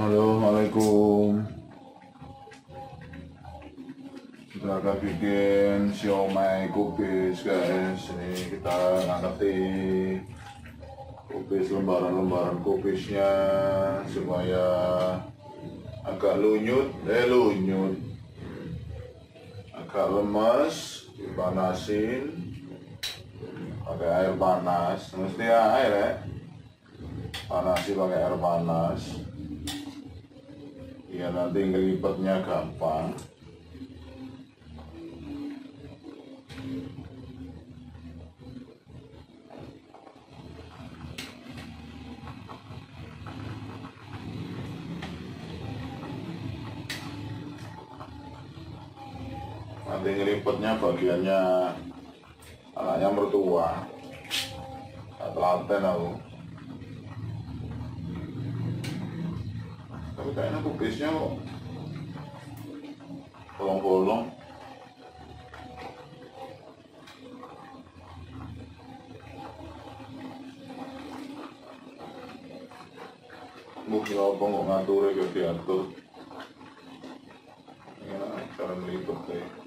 Halo, Assalamualaikum. Kita akan bikin siomay kubis guys. Ini kita ngangkati kubis lembaran-lembaran kubisnya supaya agak lunyut, eh lunyut, agak lemas, dipanasin. Pakai air panas, mesti air ya, panasi pakai air panas ya nanti ngelipetnya gampang. Nanti ngelipetnya bagiannya anaknya mertua. Tak telaten aku tapi kayaknya kubisnya kok. Bolong-bolong mungkin apa nggak ngatur ya diatur. Ya cara melipet deh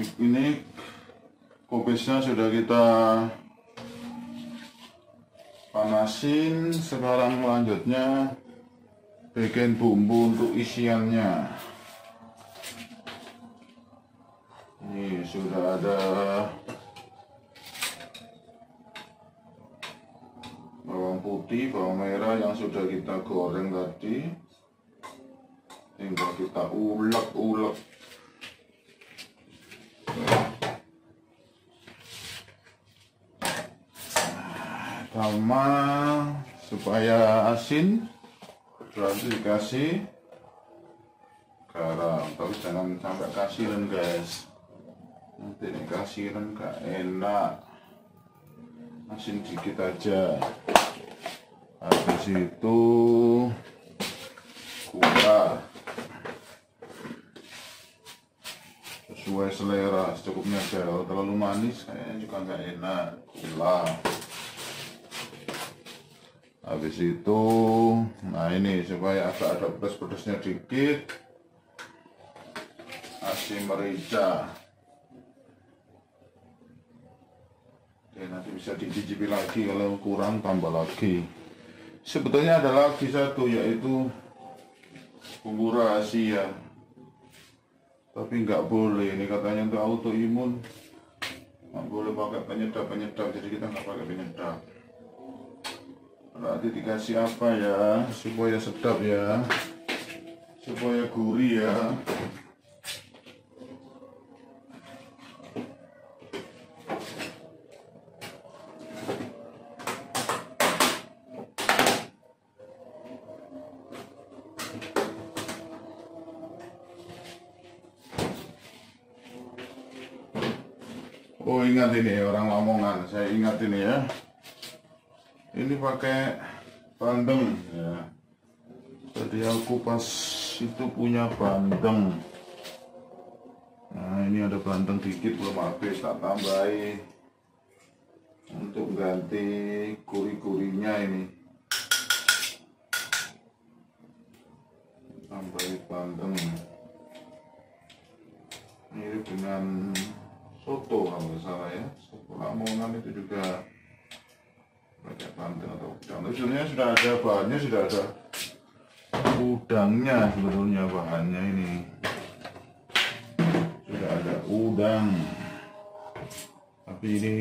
Ini kubisnya sudah kita panasin. Sekarang lanjutnya bikin bumbu untuk isiannya. Ini sudah ada bawang putih, bawang merah yang sudah kita goreng tadi. Tinggal kita ulek-ulek sama supaya asin berarti dikasih garam. Tapi jangan sampai kasiran guys. Nanti ini kasiran gak enak. Asin dikit aja. Habis itu gula. Sesuai selera secukupnya aja kalau terlalu manis kayaknya juga nggak enak. Gula habis itu nah ini supaya agak ada pedas-pedasnya dikit. Asin merica. Oke, nanti bisa dicicipi lagi kalau kurang tambah lagi. Sebetulnya ada lagi satu yaitu bumbu rahasia. Tapi nggak boleh ini katanya untuk autoimun. Nggak boleh pakai penyedap penyedap jadi kita nggak pakai penyedap berarti dikasih apa ya? Supaya sedap ya. Supaya gurih ya. Oh ingat ini orang Lamongan, saya ingat ini ya. Ini pakai bandeng ya. Tadi aku pas itu punya bandeng. Nah ini ada bandeng dikit belum habis, tak tambahin untuk ganti kuri-kurinya ini. Tambahin bandeng. Ini dengan soto kalau salah ya soto lamongan itu juga bandeng atau udang sudah ada bahannya sudah ada udangnya sebetulnya bahannya ini. Sudah ada udang. Tapi ini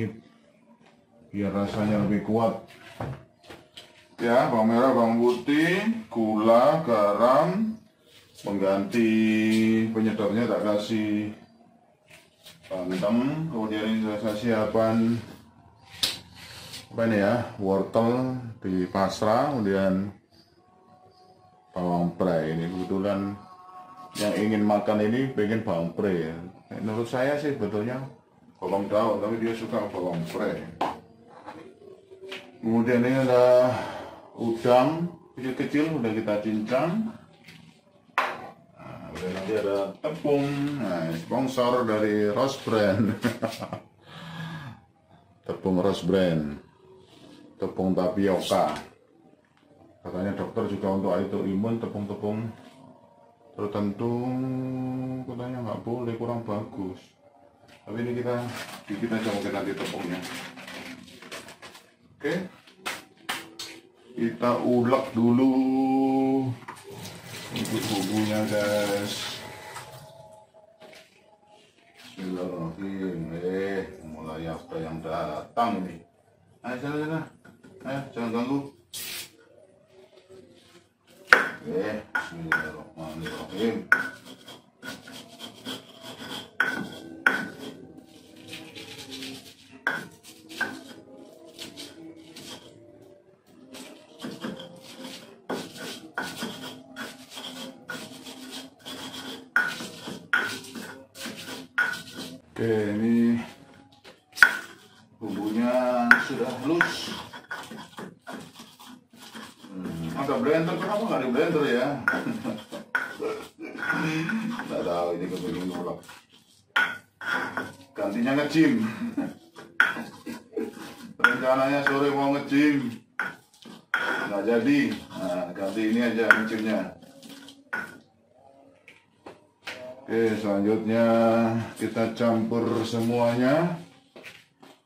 biar rasanya lebih kuat. Ya bawang merah bawang putih gula garam. Pengganti penyedapnya tak kasih bandeng kemudian ini saya siapkan apa ini ya? Wortel di pasrah kemudian bawang pre ini kebetulan yang ingin makan ini pengen bawang pre ya menurut saya sih betulnya bawang daun tapi dia suka bawang pre kemudian ini ada udang kecil-kecil udah kita cincang. Nah, kemudian nanti ada tepung. Nah, sponsor dari Rose Brand tepung Rose Brand tepung tapioka katanya dokter juga untuk autoimun tepung-tepung. Tertentu katanya nggak boleh kurang bagus. Tapi ini kita kita coba kita nanti tepungnya. Oke. Kita ulek dulu. Untuk bumbunya guys. Bismillahirrahmanirrahim. Eh mulai apa yang datang ini? Ayo sana sana ayo jangan ganggu eh Bismillahirrahmanirrahim Oke, ini bumbunya sudah halus. Ada blender, kenapa nggak di blender ya? Nggak tahu ini kepingin ulek. Gantinya ngejim. Rencananya sore mau ngejim. Nggak jadi. Nah, ganti ini aja ngejimnya. Oke, selanjutnya kita campur semuanya.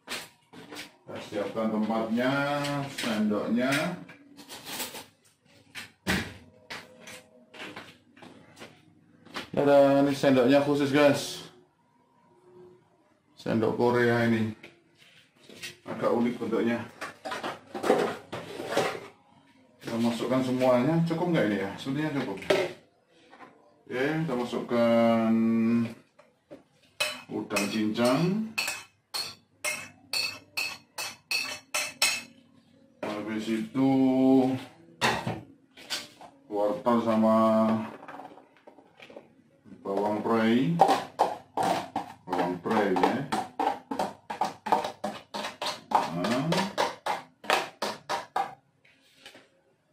Kita siapkan tempatnya, sendoknya. Ada ini sendoknya khusus guys. Sendok Korea ini. Agak unik bentuknya. Kita masukkan semuanya. Cukup nggak ini ya? Sebenarnya cukup. Oke, kita masukkan udang cincang. Habis itu wortel sama prei. Bawang prei.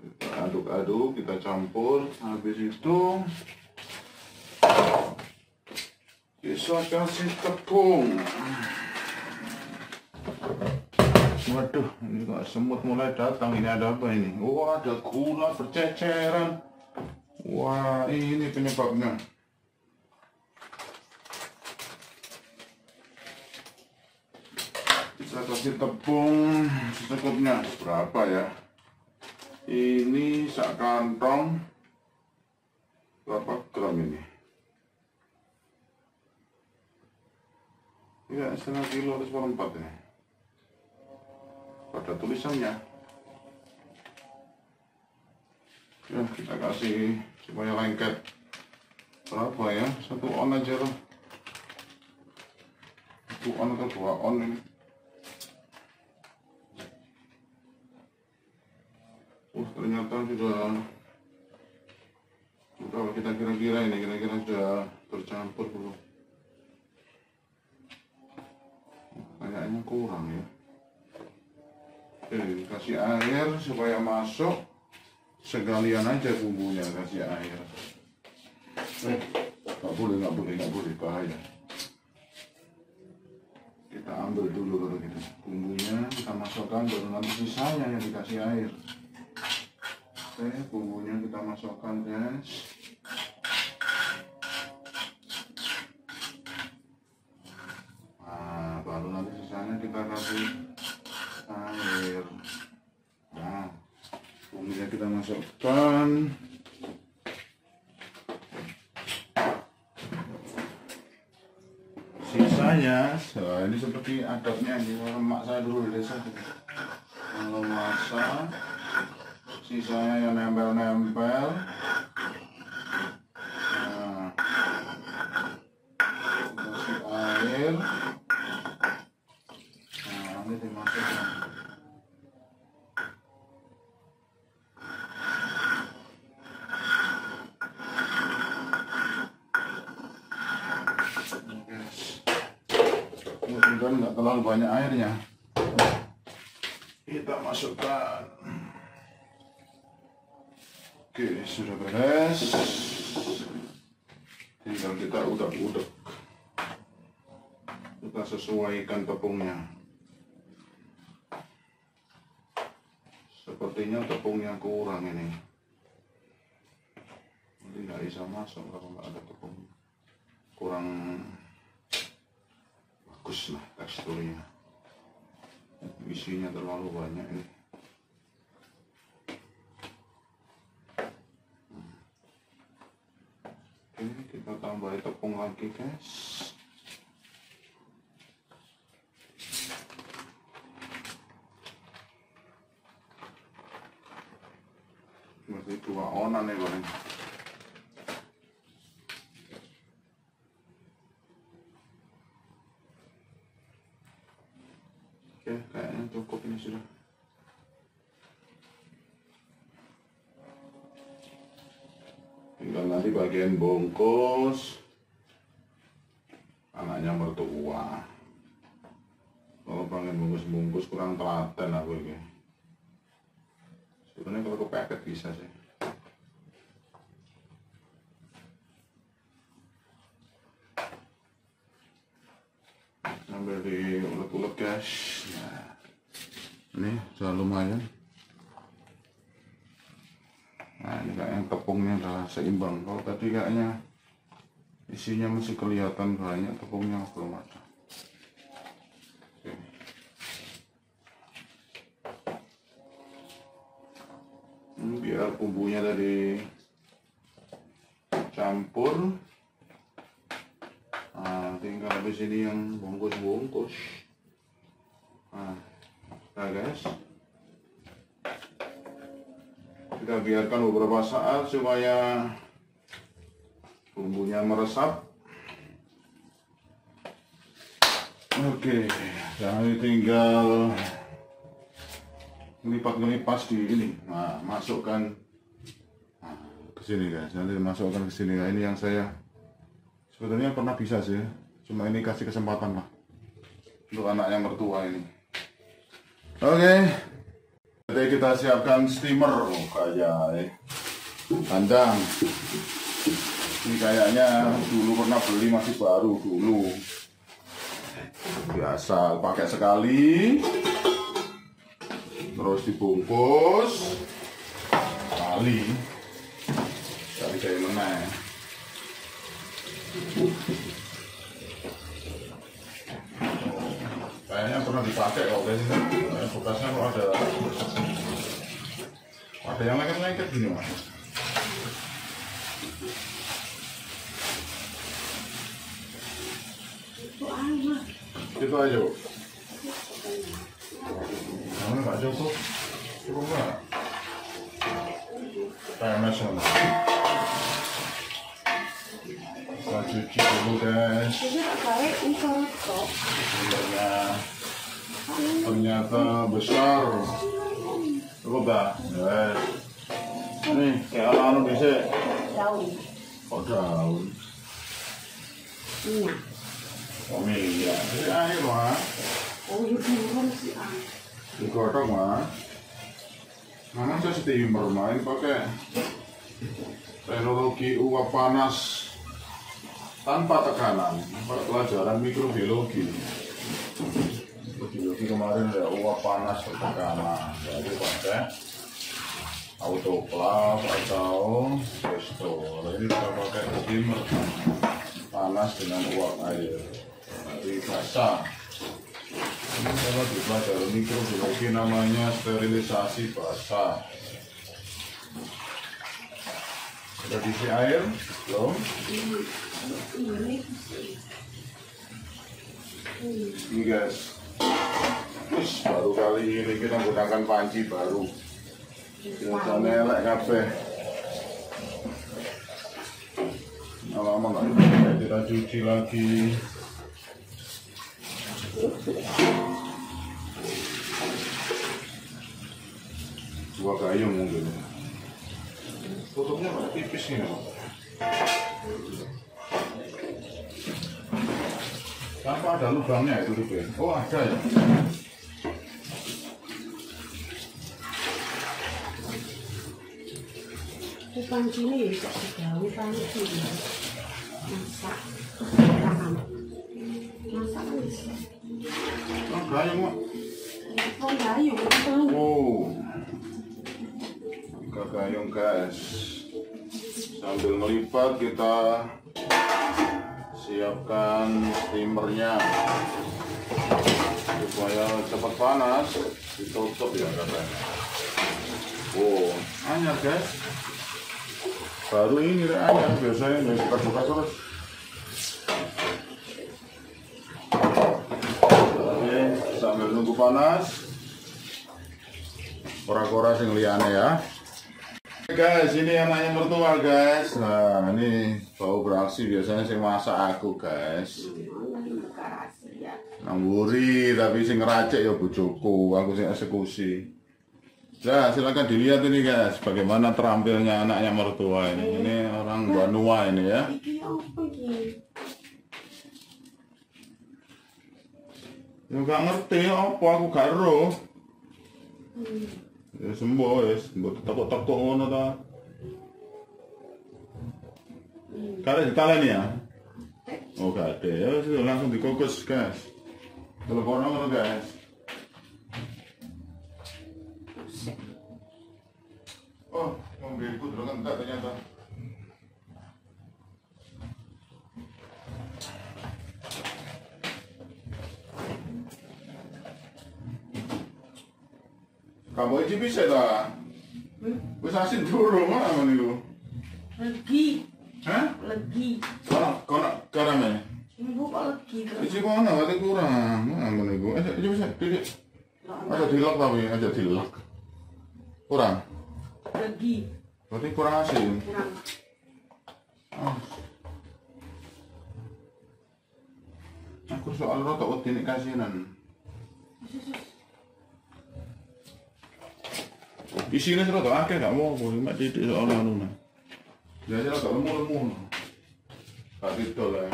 Kita aduk-aduk, kita campur. Habis itu bisa kasih tepung waduh ini kok semut mulai datang ini ada apa ini wah ada gula berceceran wah ini penyebabnya kita kasih tepung secukupnya berapa ya ini sak kantong berapa gram ini Ya, setengah kilo atau seperempat ini. Pada tulisannya. Ya, kita kasih supaya lengket. Berapa ya? Satu on aja lah. Satu on atau dua on ini. Oh, ternyata sudah kalau kita kira-kira ini kira-kira sudah tercampur belum kayaknya kurang ya. Oke, kasih air supaya masuk. Sekalian aja bumbunya kasih air. Eh nggak boleh nggak boleh nggak boleh bahaya. Kita ambil dulu kalau gitu. Bumbunya kita masukkan baru nanti sisanya yang dikasih air oke bumbunya kita masukkan guys. Kita kasih air. Nah kemudian kita masukkan. Sisanya so, ini seperti adatnya di emak saya dulu desa kalau masak sisanya yang nempel-nempel. Nah, kasih air. Ini dimasukkan. Oke. mudah nggak terlalu banyak airnya kita masukkan oke sudah beres tinggal kita udak-udak kita sesuaikan tepungnya sepertinya tepungnya kurang ini nanti nggak bisa masuk kalau nggak ada tepung kurang bagus lah teksturnya isinya terlalu banyak ini oke kita tambah tepung lagi guys. Berarti dua onan nih paling oke kayaknya cukup ini sudah. Tinggal nanti bagian bungkus anaknya mertua kalau pengen bungkus-bungkus kurang telaten aku ini. Sebenarnya kalau kepepet bisa sih. Sambil diulek-ulek guys. Nah ini sudah lumayan. Nah ini kayaknya tepungnya udah seimbang. Kalau tadi kayaknya isinya masih kelihatan banyak tepungnya belum ada Oke. Hmm, biar bumbunya tadi campur. Nah tinggal habis ini yang bungkus-bungkus. Nah, nah guys. Kita biarkan beberapa saat supaya bumbunya meresap. Oke jangan tinggal ngelipat-ngelipas di ini. Nah masukkan. Nah, ke sini guys. Nanti masukkan ke sini. Nah, ini yang saya sebenarnya pernah bisa sih cuma ini kasih kesempatan lah untuk anak yang mertua ini. Oke. Jadi kita siapkan steamer. Oh, kayak eh. kandang ini kayaknya dulu pernah beli masih baru dulu. Biasa pakai sekali. Terus dibungkus. Kali dari kayak mana? Kayaknya pernah dipakai kok ini bekasnya kok ada ada yang lengket-lengket gini mas itu aja bu Namanya nggak cukup cukup nggak PMS sama kita cuci dulu guys Gulanya ternyata besar cukup dah guys nih kayak ala anu bisa kok daun iya ini air mah digodok mah mana saya steamer mah ini pakai teknologi uap panas tanpa tekanan pelajaran mikrobiologi mikrobiologi kemarin ada uap panas tekanan jadi pakai autoclave atau resto ini kita pakai steamer panas dengan uap air basah ini kalau di pelajaran mikrobiologi namanya sterilisasi basah. Sudah diisi air? Belum? Ini guys. Wis, baru kali ini kita menggunakan panci baru. Biasanya elek kabeh. Lama nggak kita cuci lagi dua gayung mungkin tutupnya tipis nih. Tanpa ada lubangnya itu Rip. Oh ada ya. Di panci ini kok digawe panci Mak. Oh. Oh. Buka gayung guys. Sambil melipat kita siapkan steamernya supaya cepat panas ditutup ya katanya. Oh, anyar guys. Baru ini deh anyar biasanya nggak buka-buka terus. Oke, sambil nunggu panas. Kora-kora sing liyane ya. Guys, ini anaknya mertua guys. Nah, ini bau beraksi biasanya sing masak aku guys. Namburi tapi sing ngeracik ya bojoku, aku sing eksekusi. Nah, silakan dilihat ini guys, bagaimana terampilnya anaknya mertua ini. Ini orang Banua ini ya. Iki apa iki? Ya gak ngerti apa aku gak ero. Hmm. Ya sembuh sembuh tekuk-tekuk ngono ta. Kare ditaleni ya? Oh gak ada, ya sudah langsung dikukus guys. Telepon ngono guys. Oh, mobilku dulu entek ternyata. Kamu iki bisa ta? Wis asin durung ngono niku. Legi, Hah? legi. Kono kono karame. Ibu kok legi terus? Isi kono ate kurang. Ngono niku. Eh, iki bisa didik. Aja dilok tapi aja dilok. Kurang. Legi, Berarti kurang asin. kurang. Ah. Aku soal wedi nek kasinan. Isine rada akeh gak mau, mek titik soal anu. Ya ya rada lemu-lemu. Gak didol ya.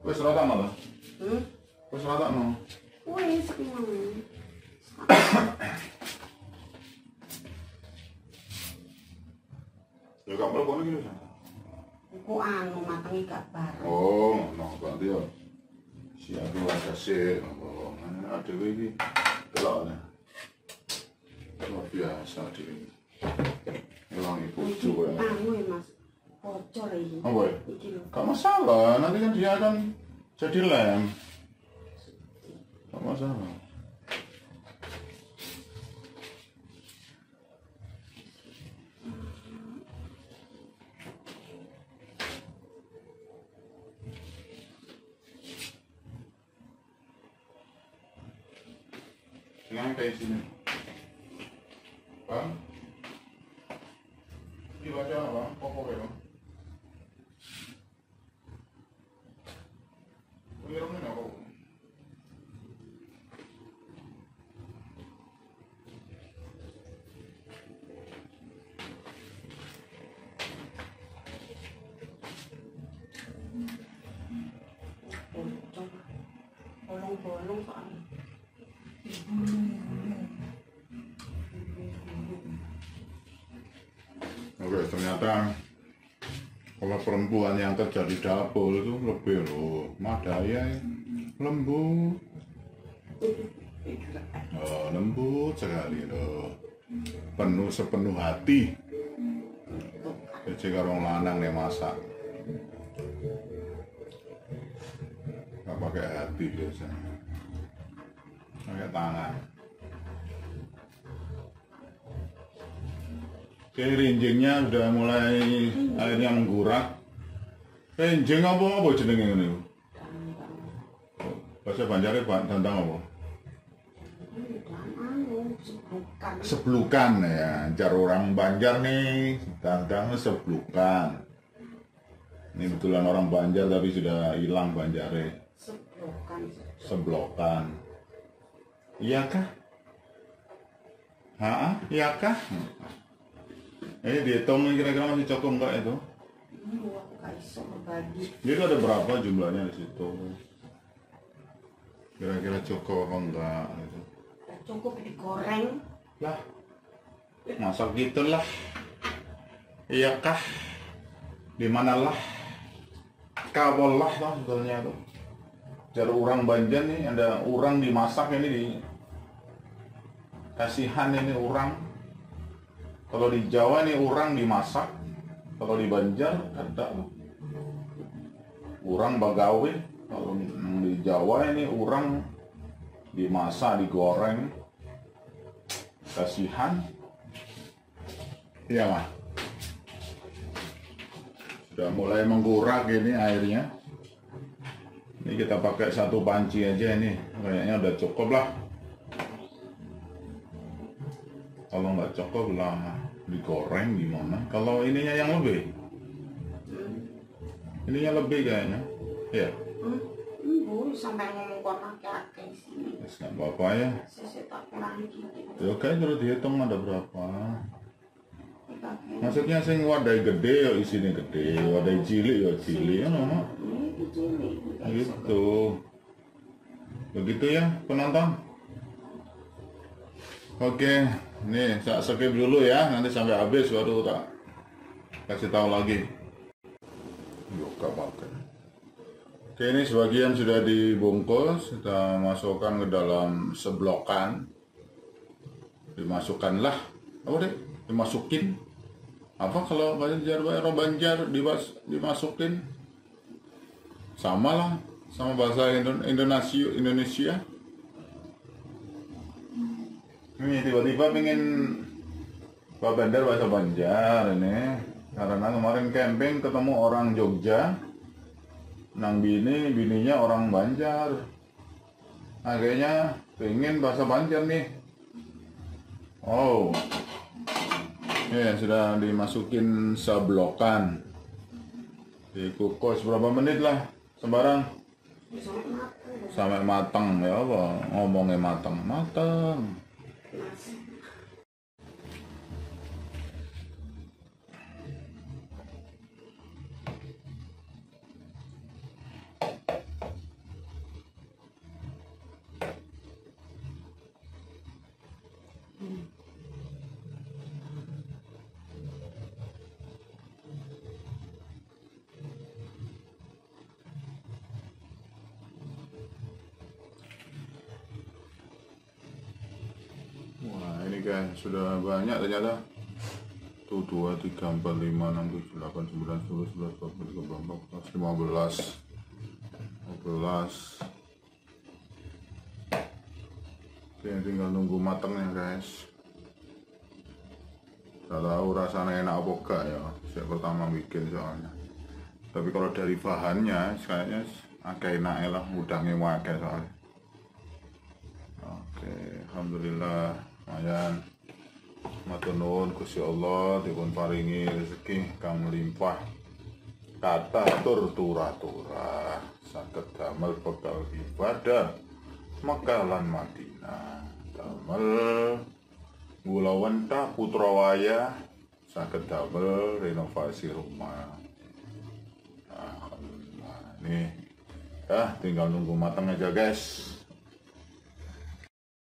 Wis rata malah. Hmm? Wis rata no. Wes, memang. Ya gak perlu kono iki. Aku anu matangi gak bareng. Oh, no, berarti ya. Si aku ada sih, oh, ada ini kelaknya. Luar biasa dia. Hilang ibu juga. anu ya mas. Bocor ini. Apa ya? Gak masalah, nanti kan dia akan jadi lem. Gak masalah. Dengan kayak sini. Bang? Ini baca apa? Apa ya, Bang? Pengirang ini apa? Bocor. Oke, ternyata kalau perempuan yang kerja di dapur itu lebih loh, madaya ya. lembut, oh, lembut sekali loh, penuh sepenuh hati. Jadi kalau lanang nih masak, hati biasanya, pakai tangan. Oke, rinjingnya udah mulai airnya menggurak. Rinjing apa apa jenenge ngene? Bahasa Banjare Pak tentang apa? Seblukan ya, jar orang Banjar nih, tantang seblukan. Ini betulan orang Banjar tapi sudah hilang Banjare. Sebrukan. Seblokan. Iya kah? Hah? Iya kah? Ini dihitung kira-kira masih cukup enggak itu? Ini Jadi ada berapa jumlahnya di situ? Kira-kira cukup apa enggak gitu. Gak cukup digoreng Lah, masak gitu lah. Iya kah? Di mana lah? Kawal lah lah sebetulnya tuh. Cara orang Banjar nih ada orang dimasak ini di kasihan ini orang. Kalau di Jawa nih orang dimasak, kalau di Banjar ada orang bagawe. Kalau di Jawa ini orang dimasak, digoreng, kasihan iya mah sudah mulai menggurak ini airnya ini kita pakai satu panci aja ini. Kayaknya udah cukup lah. Kalau nggak cukup lah digoreng gimana? Kalau ininya yang lebih. Ininya lebih kayaknya. Ya hmm? Hmm, sampai ngomong kok kakek yes, nggak apa-apa ya. Saya tak kurang gitu oke terus dihitung ada berapa Maksudnya sing wadai gede ya isinya gede, wadai cilik ya cilik ya mama. Gitu. Begitu ya penonton. Oke, nih saya skip dulu ya, nanti sampai habis baru tak kasih tahu lagi. Yuk, pakai. Oke, ini sebagian sudah dibungkus, kita masukkan ke dalam seblokan. Dimasukkanlah, apa deh? Dimasukin. Apa kalau Banjar Banjar dimas, dimasukin? Sama lah, sama bahasa Indo- Indonesia. Indonesia. Ini tiba-tiba pengen Pak Bandar bahasa Banjar ini karena kemarin camping ketemu orang Jogja nang bini bininya orang Banjar akhirnya pengen bahasa Banjar nih oh ya sudah dimasukin seblokan. Dikukus berapa menit lah sembarang? Sampai matang ya apa ngomongnya matang matang nasi Wah ini kan sudah banyak ternyata. Tuh 2, 3, 4, 5, 6, 7, 8, 9, 10, 11, 12, 13, 14, 15 15 Oke tinggal nunggu matangnya guys. Gak tahu rasanya enak apa enggak ya. Saya pertama bikin soalnya. Tapi kalau dari bahannya kayaknya agak enak lah. Udangnya wakai soalnya. Oke, alhamdulillah lumayan. Matur nuwun Gusti Allah dipun paringi rezeki kang melimpah. Kata tur turah-turah saged damel bekal ibadah Mekah lan Madinah. Damel Gula Wentah Putra Waya saged damel renovasi rumah. Alhamdulillah. Nih, ya tinggal nunggu matang aja guys.